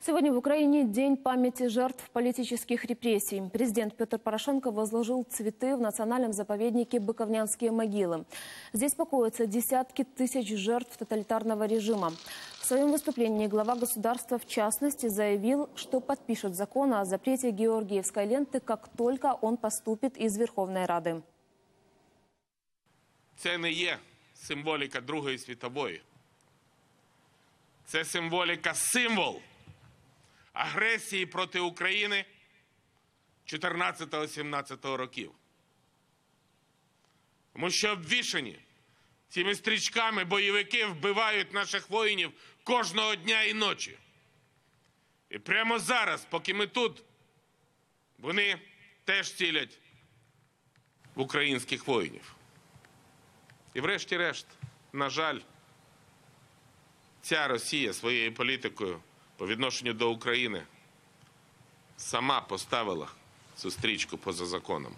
Сегодня в Украине день памяти жертв политических репрессий. Президент Петр Порошенко возложил цветы в национальном заповеднике Быковнянские могилы. Здесь покоятся десятки тысяч жертв тоталитарного режима. В своем выступлении глава государства в частности заявил, что подпишет закон о запрете георгиевской ленты, как только он поступит из Верховной Рады. Це не є символіка Другої світової. Це символіка, символ агресії проти України 14-17 років. Тому що обвішані цими стрічками бойовики вбивають наших воїнів кожного дня і ночі. І прямо зараз, поки ми тут, вони теж цілять в українських воїнів. І врешті-решт, на жаль, ця Росія своєю політикою по відношенню до України сама поставила цю стрічку поза законом.